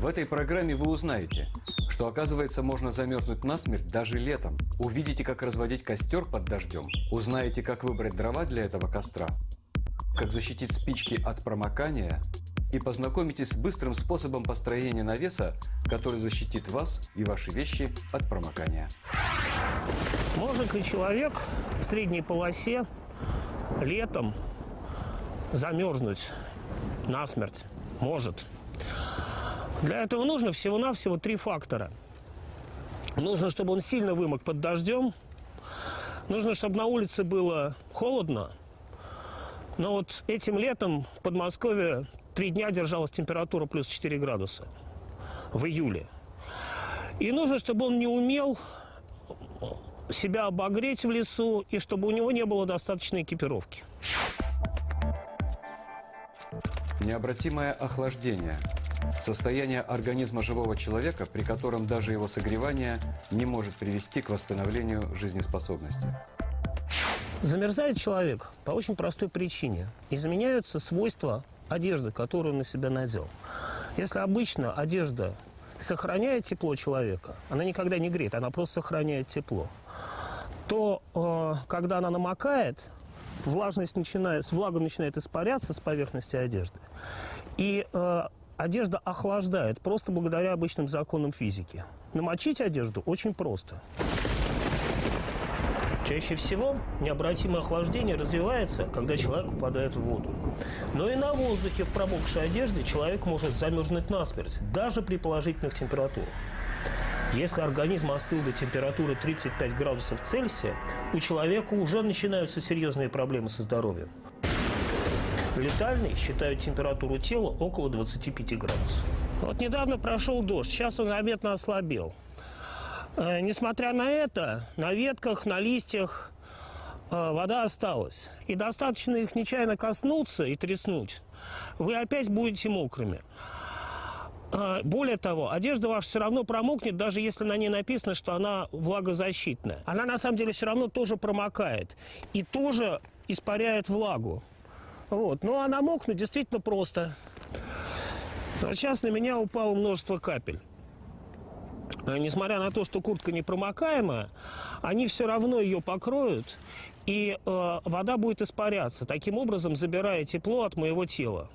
В этой программе вы узнаете, что оказывается можно замерзнуть насмерть даже летом. Увидите, как разводить костер под дождем. Узнаете, как выбрать дрова для этого костра. Как защитить спички от промокания. И познакомитесь с быстрым способом построения навеса, который защитит вас и ваши вещи от промокания. Может ли человек в средней полосе летом замерзнуть насмерть? Может. Для этого нужно всего-навсего три фактора. Нужно, чтобы он сильно вымок под дождем. Нужно, чтобы на улице было холодно. Но вот этим летом в Подмосковье три дня держалась температура плюс 4 градуса в июле. И нужно, чтобы он не умел себя обогреть в лесу и чтобы у него не было достаточной экипировки. Необратимое охлаждение – состояние организма живого человека, при котором даже его согревание не может привести к восстановлению жизнеспособности. Замерзает человек по очень простой причине. Изменяются свойства одежды, которую он на себя надел. Если обычно одежда сохраняет тепло человека, она никогда не греет, она просто сохраняет тепло, то э, когда она намокает, влажность начинает, влага начинает испаряться с поверхности одежды. И э, одежда охлаждает просто благодаря обычным законам физики. Намочить одежду очень просто. Чаще всего необратимое охлаждение развивается, когда человек попадает в воду. Но и на воздухе в промокшей одежде человек может замерзнуть насмерть, даже при положительных температурах. Если организм остыл до температуры 35 градусов Цельсия, у человека уже начинаются серьезные проблемы со здоровьем. Летальной считают температуру тела около 25 градусов. Вот недавно прошел дождь, сейчас он заметно ослабел. Э, несмотря на это, на ветках, на листьях э, вода осталась. И достаточно их нечаянно коснуться и треснуть, вы опять будете мокрыми. Э, более того, одежда ваша все равно промокнет, даже если на ней написано, что она влагозащитная. Она на самом деле все равно тоже промокает и тоже испаряет влагу. Вот. Но она мокнуть действительно просто. Сейчас на меня упало множество капель. Э, несмотря на то, что куртка непромокаемая, они все равно ее покроют, и э, вода будет испаряться, таким образом забирая тепло от моего тела.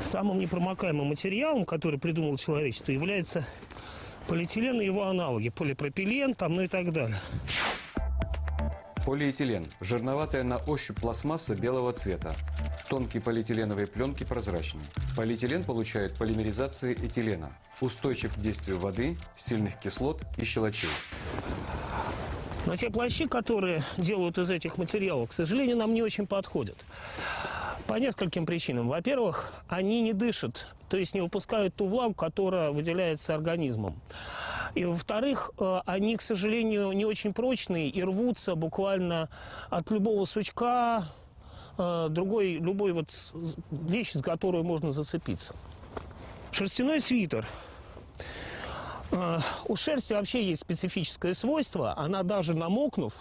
Самым непромокаемым материалом, который придумал человечество, является полиэтилен и его аналоги, полипропилен, там, ну и так далее. Полиэтилен – жирноватая на ощупь пластмасса белого цвета. Тонкие полиэтиленовые пленки прозрачны. Полиэтилен получает полимеризации этилена. Устойчив к действию воды, сильных кислот и щелочей. Но те плащи, которые делают из этих материалов, к сожалению, нам не очень подходят. По нескольким причинам. Во-первых, они не дышат, то есть не выпускают ту влагу, которая выделяется организмом. И во-вторых, э, они, к сожалению, не очень прочные и рвутся буквально от любого сучка, э, другой, любой вот вещи, с которой можно зацепиться. Шерстяной свитер. Э, у шерсти вообще есть специфическое свойство. Она даже намокнув,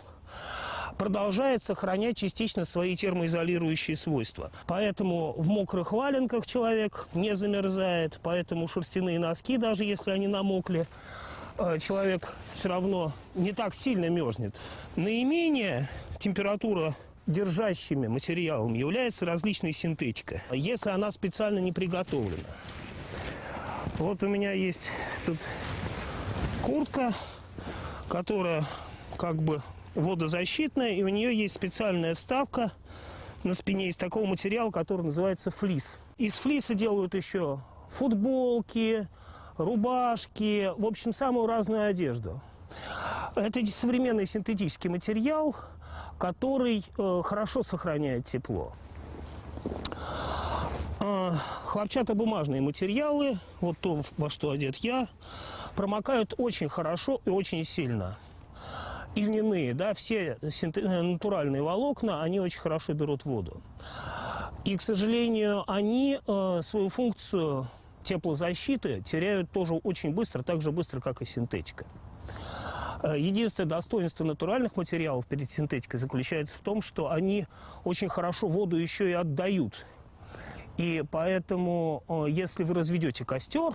продолжает сохранять частично свои термоизолирующие свойства. Поэтому в мокрых валенках человек не замерзает, поэтому шерстяные носки, даже если они намокли, человек все равно не так сильно мерзнет. Наименее температура держащими материалами является различная синтетика, если она специально не приготовлена. Вот у меня есть тут куртка, которая как бы водозащитная, и у нее есть специальная вставка на спине из такого материала, который называется флис. Из флиса делают еще футболки, рубашки, в общем, самую разную одежду. Это современный синтетический материал, который э, хорошо сохраняет тепло. Э, хлопчатобумажные материалы, вот то, во что одет я, промокают очень хорошо и очень сильно и льняные, да, все э, натуральные волокна, они очень хорошо берут воду. И, к сожалению, они э, свою функцию теплозащиты теряют тоже очень быстро, так же быстро, как и синтетика. Э, единственное достоинство натуральных материалов перед синтетикой заключается в том, что они очень хорошо воду еще и отдают. И поэтому, э, если вы разведете костер,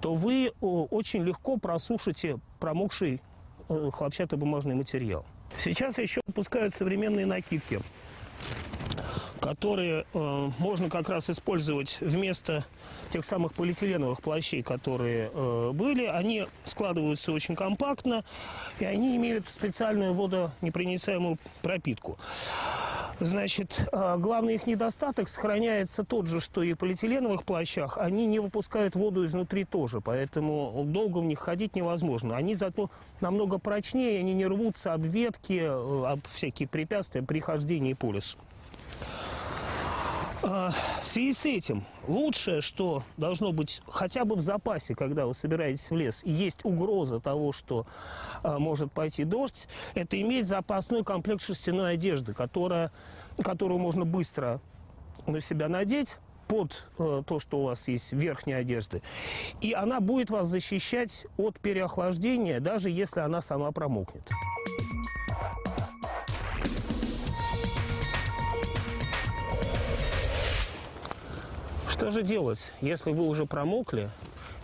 то вы э, очень легко просушите промокший хлопчатобумажный материал. Сейчас еще выпускают современные накидки которые э, можно как раз использовать вместо тех самых полиэтиленовых плащей, которые э, были. Они складываются очень компактно, и они имеют специальную водонепроницаемую пропитку. Значит, э, главный их недостаток сохраняется тот же, что и в полиэтиленовых плащах. Они не выпускают воду изнутри тоже, поэтому долго в них ходить невозможно. Они зато намного прочнее, они не рвутся об ветки, э, об всякие препятствия при хождении по лесу. А, в связи с этим лучшее, что должно быть хотя бы в запасе, когда вы собираетесь в лес, и есть угроза того, что а, может пойти дождь, это иметь запасной комплект шерстяной одежды, которая, которую можно быстро на себя надеть под э, то, что у вас есть верхняя одежда. И она будет вас защищать от переохлаждения, даже если она сама промокнет. Что же делать, если вы уже промокли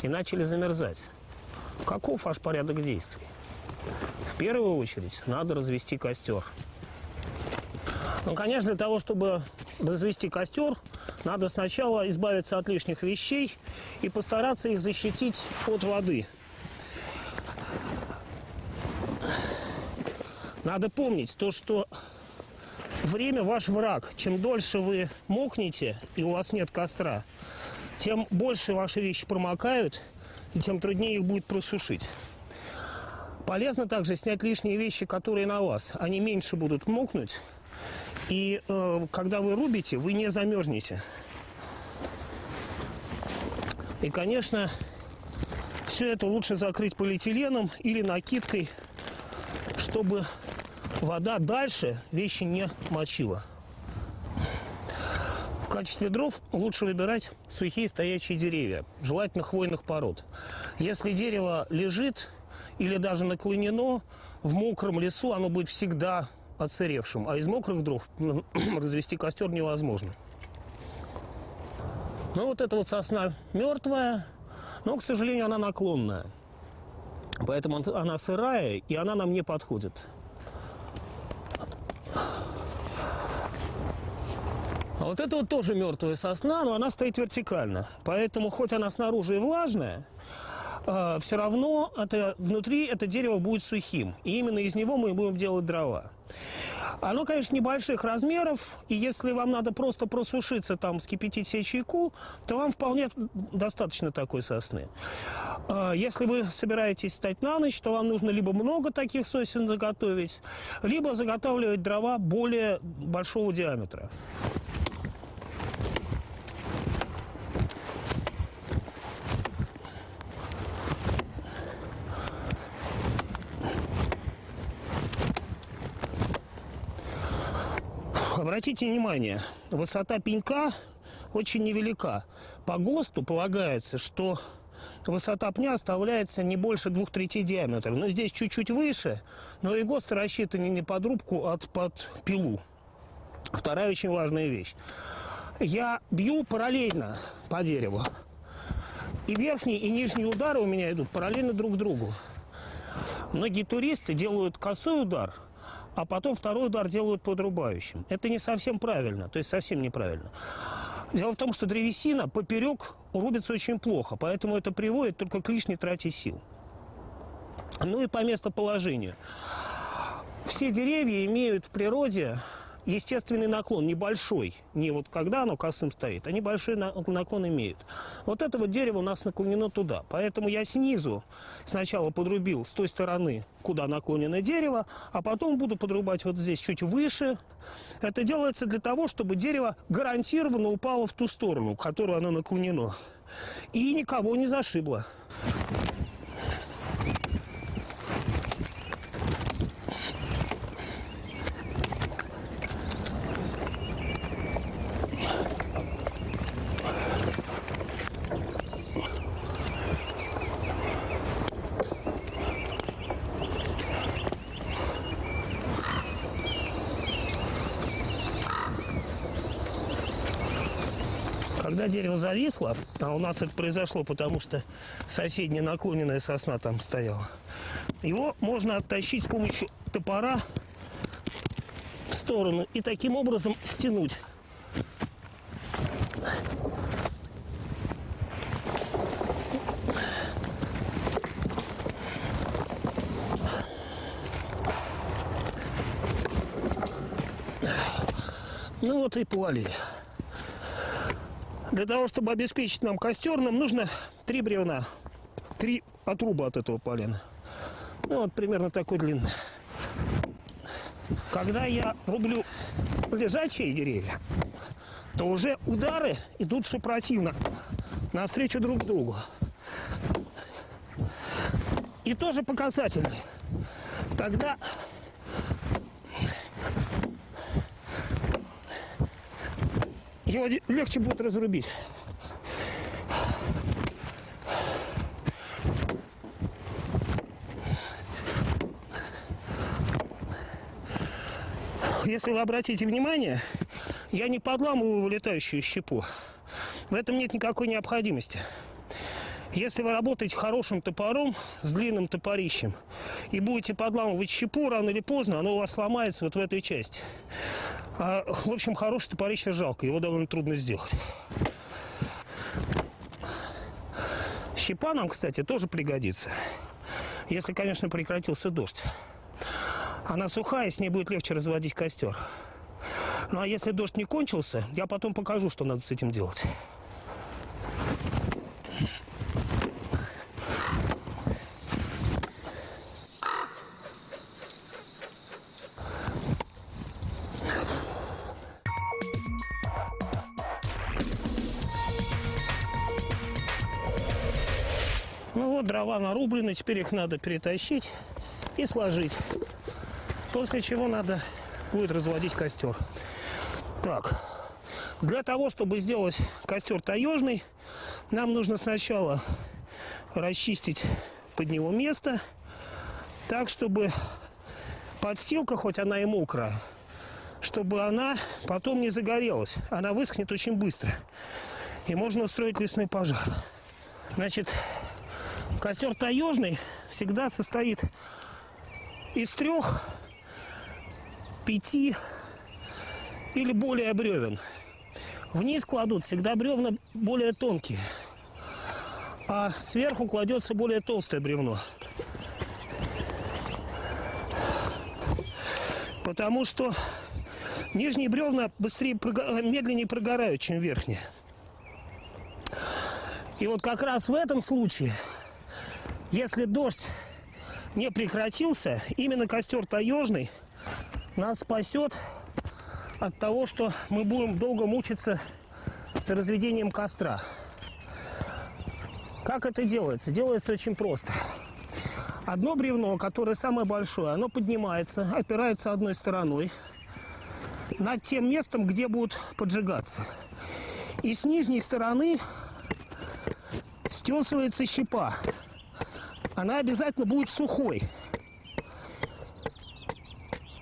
и начали замерзать? Каков ваш порядок действий? В первую очередь надо развести костер. Ну, конечно, для того, чтобы развести костер, надо сначала избавиться от лишних вещей и постараться их защитить от воды. Надо помнить то, что Время ваш враг. Чем дольше вы мокнете и у вас нет костра, тем больше ваши вещи промокают, и тем труднее их будет просушить. Полезно также снять лишние вещи, которые на вас. Они меньше будут мокнуть, и э, когда вы рубите, вы не замерзнете. И, конечно, все это лучше закрыть полиэтиленом или накидкой, чтобы вода дальше вещи не мочила. В качестве дров лучше выбирать сухие стоячие деревья, желательно хвойных пород. Если дерево лежит или даже наклонено, в мокром лесу оно будет всегда отсыревшим, а из мокрых дров развести костер невозможно. Ну вот эта вот сосна мертвая, но, к сожалению, она наклонная. Поэтому она сырая, и она нам не подходит. А вот это вот тоже мертвая сосна, но она стоит вертикально. Поэтому, хоть она снаружи и влажная, э, все равно это, внутри это дерево будет сухим. И именно из него мы будем делать дрова. Оно, конечно, небольших размеров, и если вам надо просто просушиться, там, скипятить себе чайку, то вам вполне достаточно такой сосны. Если вы собираетесь стать на ночь, то вам нужно либо много таких сосен заготовить, либо заготавливать дрова более большого диаметра. Обратите внимание, высота пенька очень невелика. По ГОСТу полагается, что высота пня оставляется не больше двух третей диаметра. Но здесь чуть-чуть выше, но и ГОСТ рассчитан не под рубку, а под пилу. Вторая очень важная вещь. Я бью параллельно по дереву. И верхний, и нижний удары у меня идут параллельно друг другу. Многие туристы делают косой удар – а потом второй удар делают подрубающим. Это не совсем правильно, то есть совсем неправильно. Дело в том, что древесина поперек рубится очень плохо, поэтому это приводит только к лишней трате сил. Ну и по местоположению. Все деревья имеют в природе естественный наклон, небольшой. Не вот когда оно косым стоит, а небольшой наклон имеют. Вот это вот дерево у нас наклонено туда. Поэтому я снизу сначала подрубил с той стороны, куда наклонено дерево, а потом буду подрубать вот здесь чуть выше. Это делается для того, чтобы дерево гарантированно упало в ту сторону, в которую оно наклонено. И никого не зашибло. Когда дерево зависло, а у нас это произошло, потому что соседняя наклоненная сосна там стояла, его можно оттащить с помощью топора в сторону и таким образом стянуть. Ну вот и повалили. Для того, чтобы обеспечить нам костер, нам нужно три бревна. Три отруба от этого полена. Ну, вот примерно такой длины. Когда я рублю лежачие деревья, то уже удары идут супротивно, навстречу друг другу. И тоже показательный. Тогда его легче будет разрубить. Если вы обратите внимание, я не подламываю вылетающую щепу. В этом нет никакой необходимости. Если вы работаете хорошим топором с длинным топорищем и будете подламывать щепу, рано или поздно оно у вас сломается вот в этой части. А, в общем, хорошее топорище жалко, его довольно трудно сделать. Щепа нам, кстати, тоже пригодится. Если, конечно, прекратился дождь. Она сухая, с ней будет легче разводить костер. Ну а если дождь не кончился, я потом покажу, что надо с этим делать. Ну вот, дрова нарублены, теперь их надо перетащить и сложить. После чего надо будет разводить костер. Так, для того, чтобы сделать костер таежный, нам нужно сначала расчистить под него место, так, чтобы подстилка, хоть она и мокрая, чтобы она потом не загорелась. Она высохнет очень быстро. И можно устроить лесной пожар. Значит, костер таежный всегда состоит из трех пяти или более бревен. Вниз кладут всегда бревна более тонкие, а сверху кладется более толстое бревно. Потому что нижние бревна быстрее, медленнее прогорают, чем верхние. И вот как раз в этом случае, если дождь не прекратился, именно костер таежный – нас спасет от того, что мы будем долго мучиться с разведением костра. Как это делается? Делается очень просто. Одно бревно, которое самое большое, оно поднимается, опирается одной стороной над тем местом, где будут поджигаться. И с нижней стороны стесывается щепа. Она обязательно будет сухой.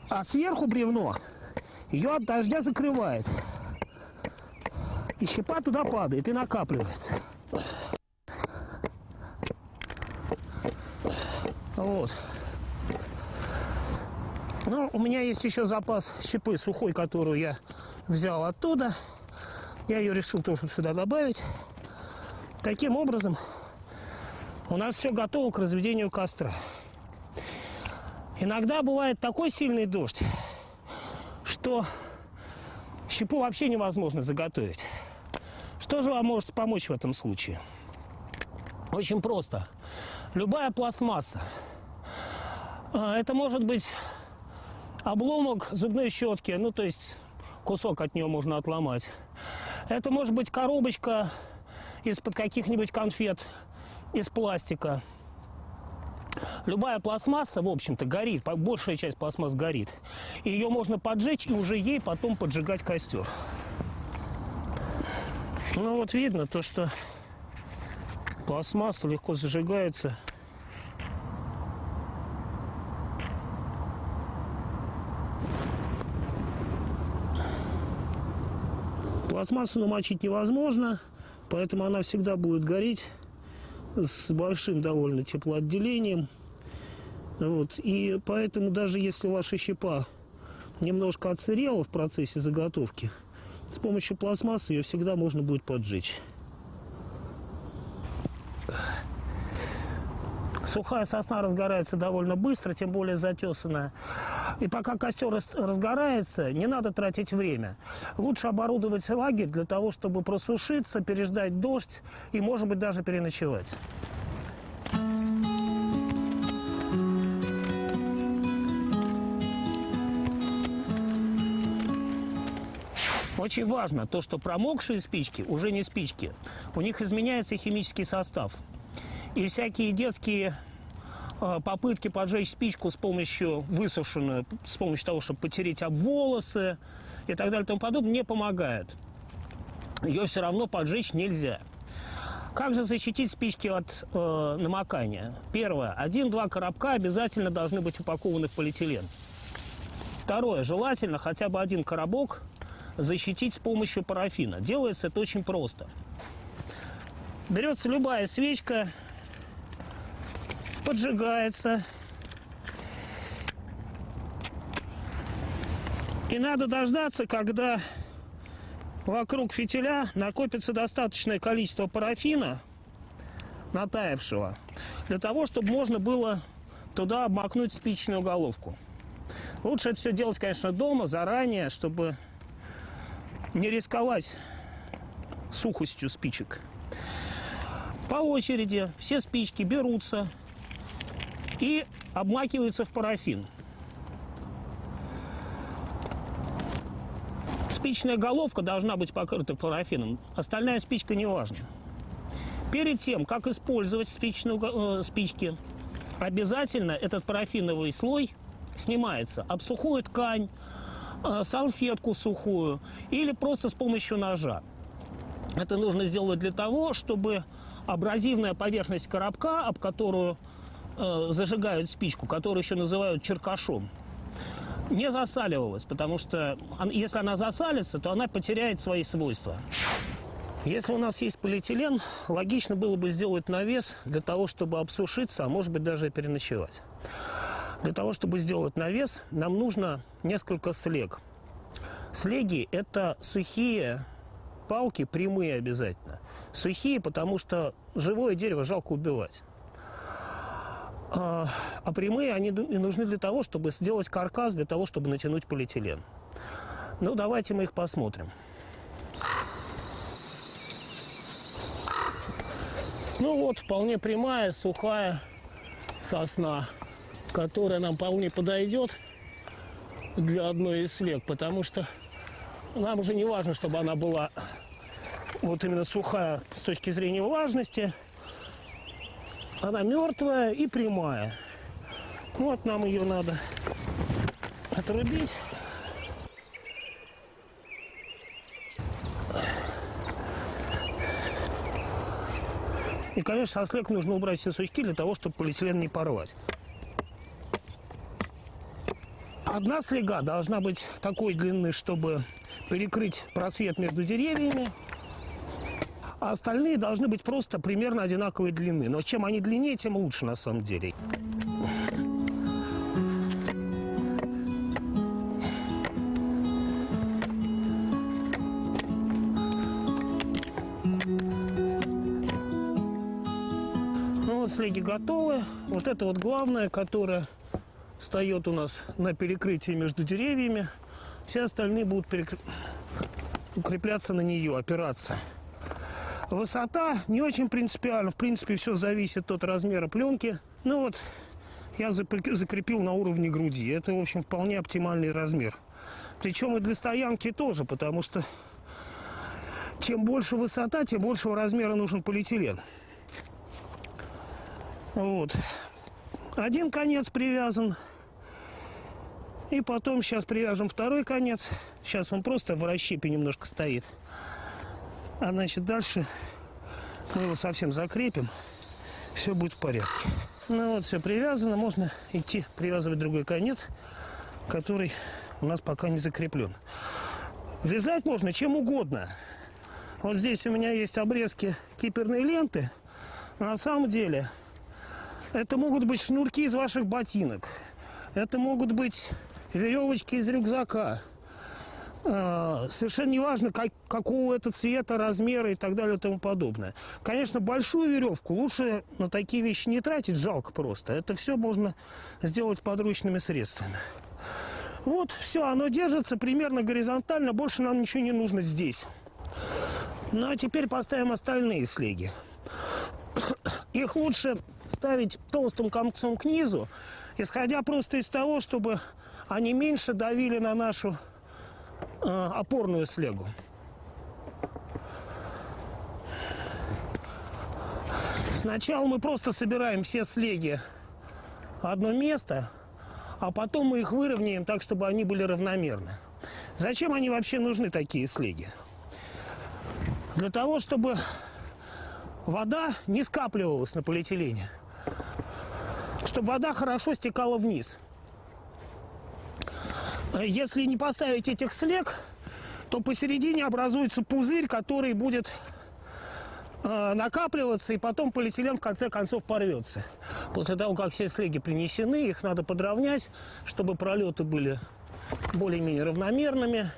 А сверху бревно ее от дождя закрывает. И щепа туда падает и накапливается. Вот. Ну, у меня есть еще запас щепы сухой, которую я взял оттуда. Я ее решил тоже сюда добавить. Таким образом, у нас все готово к разведению костра. Иногда бывает такой сильный дождь, что щепу вообще невозможно заготовить. Что же вам может помочь в этом случае? Очень просто. Любая пластмасса. А, это может быть обломок зубной щетки, ну то есть кусок от нее можно отломать. Это может быть коробочка из-под каких-нибудь конфет из пластика. Любая пластмасса, в общем-то, горит, большая часть пластмасс горит. И ее можно поджечь и уже ей потом поджигать костер. Ну вот видно то, что пластмасса легко зажигается. Пластмассу намочить невозможно, поэтому она всегда будет гореть с большим довольно теплоотделением. Вот. И поэтому даже если ваша щепа немножко отсырела в процессе заготовки, с помощью пластмассы ее всегда можно будет поджечь. Сухая сосна разгорается довольно быстро, тем более затесанная. И пока костер разгорается, не надо тратить время. Лучше оборудовать лагерь для того, чтобы просушиться, переждать дождь и, может быть, даже переночевать. Очень важно то, что промокшие спички уже не спички. У них изменяется химический состав. И всякие детские а, попытки поджечь спичку с помощью высушенную, с помощью того, чтобы потереть об волосы и так далее и тому подобное, не помогают. Ее все равно поджечь нельзя. Как же защитить спички от э, намокания? Первое. Один-два коробка обязательно должны быть упакованы в полиэтилен. Второе. Желательно хотя бы один коробок защитить с помощью парафина. Делается это очень просто. Берется любая свечка, поджигается. И надо дождаться, когда вокруг фитиля накопится достаточное количество парафина, натаявшего, для того, чтобы можно было туда обмакнуть спичную головку. Лучше это все делать, конечно, дома, заранее, чтобы не рисковать сухостью спичек. По очереди все спички берутся и обмакиваются в парафин. Спичная головка должна быть покрыта парафином, остальная спичка не важна. Перед тем, как использовать спичную, э, спички, обязательно этот парафиновый слой снимается об сухую ткань, Э, салфетку сухую или просто с помощью ножа. Это нужно сделать для того, чтобы абразивная поверхность коробка, об которую э, зажигают спичку, которую еще называют черкашом, не засаливалась, потому что если она засалится, то она потеряет свои свойства. Если у нас есть полиэтилен, логично было бы сделать навес для того, чтобы обсушиться, а может быть даже переночевать. Для того, чтобы сделать навес, нам нужно несколько слег. Слеги – это сухие палки, прямые обязательно. Сухие, потому что живое дерево жалко убивать. А, а прямые они нужны для того, чтобы сделать каркас, для того, чтобы натянуть полиэтилен. Ну, давайте мы их посмотрим. Ну вот, вполне прямая, сухая сосна которая нам вполне подойдет для одной из слег, потому что нам уже не важно, чтобы она была вот именно сухая с точки зрения влажности. Она мертвая и прямая. Вот нам ее надо отрубить. И, конечно, со слег нужно убрать все сучки для того, чтобы полиэтилен не порвать. Одна слега должна быть такой длины, чтобы перекрыть просвет между деревьями, а остальные должны быть просто примерно одинаковой длины. Но чем они длиннее, тем лучше на самом деле. Ну вот слеги готовы. Вот это вот главное, которое встает у нас на перекрытии между деревьями. Все остальные будут перекр... укрепляться на нее, опираться. Высота не очень принципиально. В принципе, все зависит от размера пленки. Ну вот, я закрепил на уровне груди. Это, в общем, вполне оптимальный размер. Причем и для стоянки тоже, потому что чем больше высота, тем большего размера нужен полиэтилен. Вот. Один конец привязан и потом сейчас привяжем второй конец. Сейчас он просто в расщепе немножко стоит. А значит дальше мы его совсем закрепим. Все будет в порядке. Ну вот все привязано. Можно идти привязывать другой конец, который у нас пока не закреплен. Вязать можно чем угодно. Вот здесь у меня есть обрезки киперной ленты. Но на самом деле это могут быть шнурки из ваших ботинок. Это могут быть веревочки из рюкзака. А, совершенно не важно, как, какого это цвета, размера и так далее и тому подобное. Конечно, большую веревку лучше на такие вещи не тратить, жалко просто. Это все можно сделать подручными средствами. Вот, все, оно держится примерно горизонтально, больше нам ничего не нужно здесь. Ну, а теперь поставим остальные слеги. Их лучше ставить толстым концом к низу, исходя просто из того, чтобы они меньше давили на нашу э, опорную слегу. Сначала мы просто собираем все слеги в одно место, а потом мы их выровняем так, чтобы они были равномерны. Зачем они вообще нужны, такие слеги? Для того, чтобы вода не скапливалась на полиэтилене. Чтобы вода хорошо стекала вниз. Если не поставить этих слег, то посередине образуется пузырь, который будет э, накапливаться, и потом полиэтилен в конце концов порвется. После того, как все слеги принесены, их надо подровнять, чтобы пролеты были более-менее равномерными,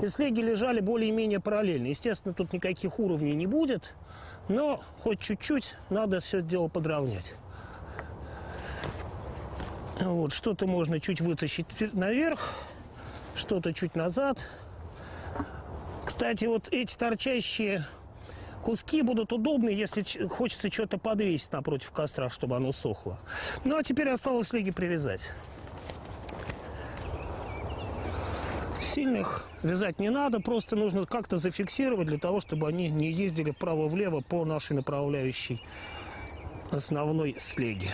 и слеги лежали более-менее параллельно. Естественно, тут никаких уровней не будет, но хоть чуть-чуть надо все дело подровнять. Вот, что-то можно чуть вытащить наверх, что-то чуть назад. Кстати, вот эти торчащие куски будут удобны, если хочется что-то подвесить напротив костра, чтобы оно сохло. Ну, а теперь осталось леги привязать. Сильных вязать не надо, просто нужно как-то зафиксировать для того, чтобы они не ездили вправо-влево по нашей направляющей основной слеге.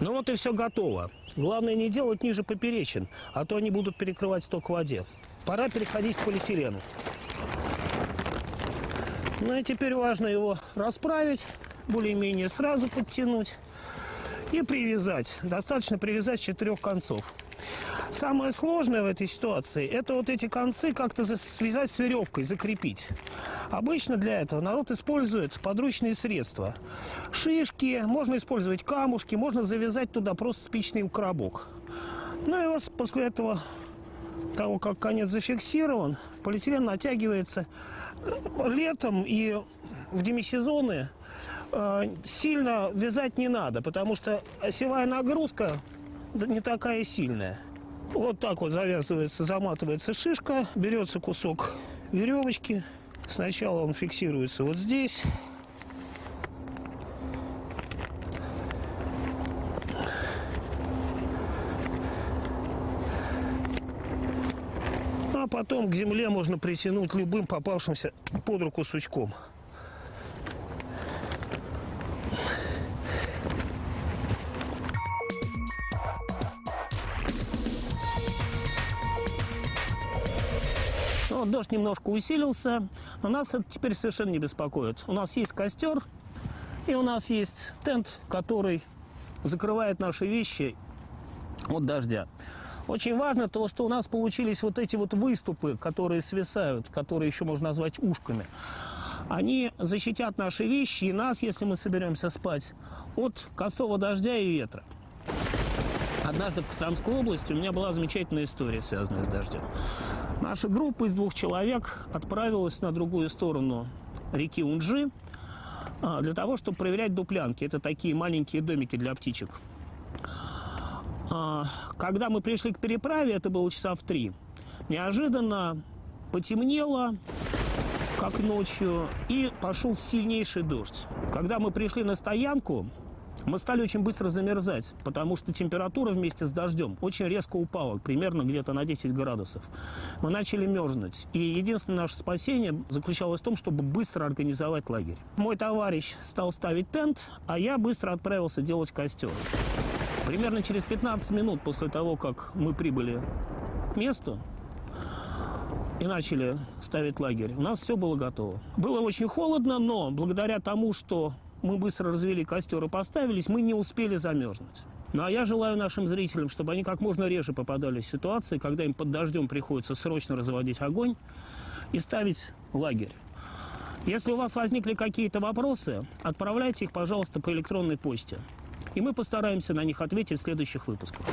Ну вот и все готово. Главное не делать ниже поперечин, а то они будут перекрывать сток в воде. Пора переходить к полиэтилену. Ну и теперь важно его расправить, более-менее сразу подтянуть и привязать. Достаточно привязать с четырех концов. Самое сложное в этой ситуации – это вот эти концы как-то связать с веревкой, закрепить. Обычно для этого народ использует подручные средства. Шишки, можно использовать камушки, можно завязать туда просто спичный коробок. Ну и вот после этого, того, как конец зафиксирован, полиэтилен натягивается летом и в демисезоны сильно вязать не надо, потому что осевая нагрузка не такая сильная. Вот так вот завязывается, заматывается шишка, берется кусок веревочки. Сначала он фиксируется вот здесь. А потом к земле можно притянуть любым попавшимся под руку сучком. Ну, дождь немножко усилился, но нас это теперь совершенно не беспокоит. У нас есть костер, и у нас есть тент, который закрывает наши вещи от дождя. Очень важно то, что у нас получились вот эти вот выступы, которые свисают, которые еще можно назвать ушками. Они защитят наши вещи и нас, если мы соберемся спать, от косого дождя и ветра. Однажды в Костромской области у меня была замечательная история, связанная с дождем. Наша группа из двух человек отправилась на другую сторону реки Унжи а, для того, чтобы проверять дуплянки. Это такие маленькие домики для птичек. А, когда мы пришли к переправе, это было часа в три, неожиданно потемнело, как ночью, и пошел сильнейший дождь. Когда мы пришли на стоянку, мы стали очень быстро замерзать, потому что температура вместе с дождем очень резко упала, примерно где-то на 10 градусов. Мы начали мерзнуть. И единственное наше спасение заключалось в том, чтобы быстро организовать лагерь. Мой товарищ стал ставить тент, а я быстро отправился делать костер. Примерно через 15 минут после того, как мы прибыли к месту, и начали ставить лагерь. У нас все было готово. Было очень холодно, но благодаря тому, что мы быстро развели костер и поставились, мы не успели замерзнуть. Ну а я желаю нашим зрителям, чтобы они как можно реже попадали в ситуации, когда им под дождем приходится срочно разводить огонь и ставить лагерь. Если у вас возникли какие-то вопросы, отправляйте их, пожалуйста, по электронной почте. И мы постараемся на них ответить в следующих выпусках.